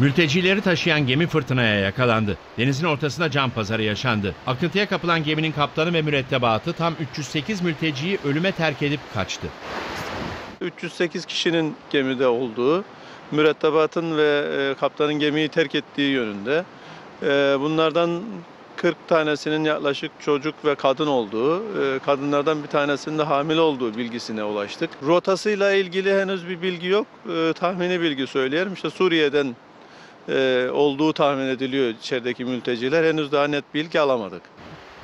Mültecileri taşıyan gemi fırtınaya yakalandı. Denizin ortasında can pazarı yaşandı. Akıntıya kapılan geminin kaptanı ve mürettebatı tam 308 mülteciyi ölüme terk edip kaçtı. 308 kişinin gemide olduğu, mürettebatın ve e, kaptanın gemiyi terk ettiği yönünde. E, bunlardan 40 tanesinin yaklaşık çocuk ve kadın olduğu, e, kadınlardan bir tanesinin de hamile olduğu bilgisine ulaştık. Rotasıyla ilgili henüz bir bilgi yok. Tahmini bilgi söyleyelim. İşte Suriye'den olduğu tahmin ediliyor içerideki mülteciler. Henüz daha net bilgi alamadık.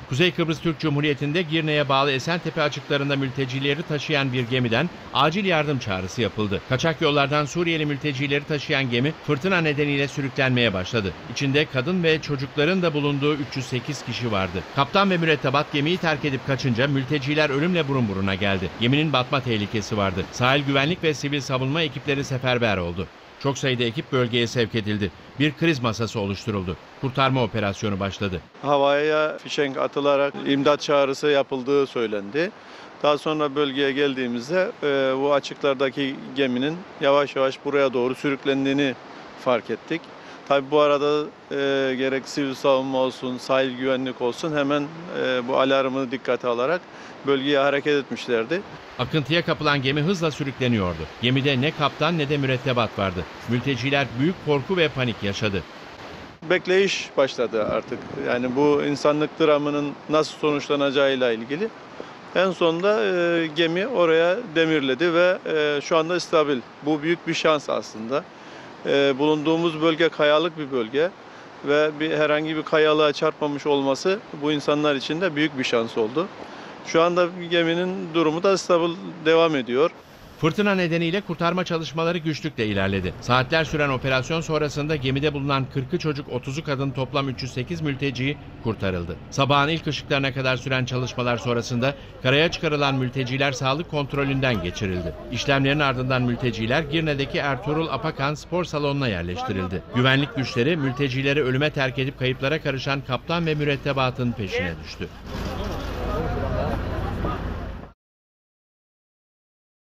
Kuzey Kıbrıs Türk Cumhuriyeti'nde Girne'ye bağlı Esentepe açıklarında mültecileri taşıyan bir gemiden acil yardım çağrısı yapıldı. Kaçak yollardan Suriyeli mültecileri taşıyan gemi fırtına nedeniyle sürüklenmeye başladı. İçinde kadın ve çocukların da bulunduğu 308 kişi vardı. Kaptan ve mürettebat gemiyi terk edip kaçınca mülteciler ölümle burun buruna geldi. Geminin batma tehlikesi vardı. Sahil güvenlik ve sivil savunma ekipleri seferber oldu. Çok sayıda ekip bölgeye sevk edildi. Bir kriz masası oluşturuldu. Kurtarma operasyonu başladı. havaya fişenk atılarak imdat çağrısı yapıldığı söylendi. Daha sonra bölgeye geldiğimizde e, bu açıklardaki geminin yavaş yavaş buraya doğru sürüklendiğini fark ettik. Tabi bu arada e, gerek sivil savunma olsun, sahil güvenlik olsun hemen e, bu alarmı dikkate alarak bölgeye hareket etmişlerdi. Akıntıya kapılan gemi hızla sürükleniyordu. Gemide ne kaptan ne de mürettebat vardı. Mülteciler büyük korku ve panik yaşadı. Bekleyiş başladı artık. Yani bu insanlık dramının nasıl sonuçlanacağıyla ilgili. En sonunda e, gemi oraya demirledi ve e, şu anda stabil. Bu büyük bir şans aslında. E, bulunduğumuz bölge kayalık bir bölge ve bir herhangi bir kayalığa çarpmamış olması bu insanlar için de büyük bir şans oldu. Şu anda geminin durumu da stabil devam ediyor. Fırtına nedeniyle kurtarma çalışmaları güçlükle ilerledi. Saatler süren operasyon sonrasında gemide bulunan 40'ı çocuk 30'u kadın toplam 308 mülteci kurtarıldı. Sabahın ilk ışıklarına kadar süren çalışmalar sonrasında karaya çıkarılan mülteciler sağlık kontrolünden geçirildi. İşlemlerin ardından mülteciler Girne'deki Ertuğrul Apakan spor salonuna yerleştirildi. Güvenlik güçleri mültecileri ölüme terk edip kayıplara karışan kaptan ve mürettebatın peşine düştü.